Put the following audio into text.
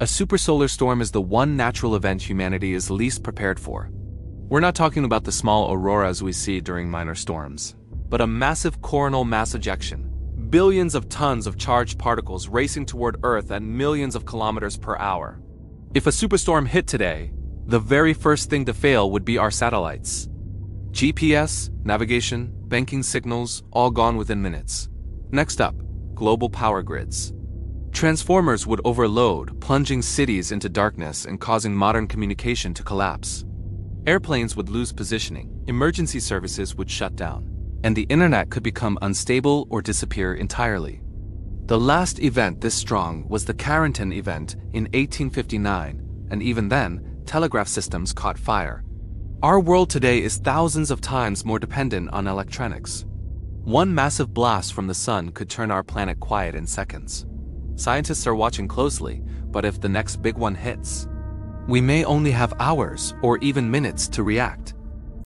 A supersolar storm is the one natural event humanity is least prepared for. We're not talking about the small auroras we see during minor storms, but a massive coronal mass ejection. Billions of tons of charged particles racing toward Earth at millions of kilometers per hour. If a superstorm hit today, the very first thing to fail would be our satellites. GPS, navigation, banking signals, all gone within minutes. Next up, global power grids. Transformers would overload, plunging cities into darkness and causing modern communication to collapse. Airplanes would lose positioning, emergency services would shut down, and the internet could become unstable or disappear entirely. The last event this strong was the Carrington event in 1859, and even then, telegraph systems caught fire. Our world today is thousands of times more dependent on electronics. One massive blast from the sun could turn our planet quiet in seconds. Scientists are watching closely, but if the next big one hits, we may only have hours or even minutes to react.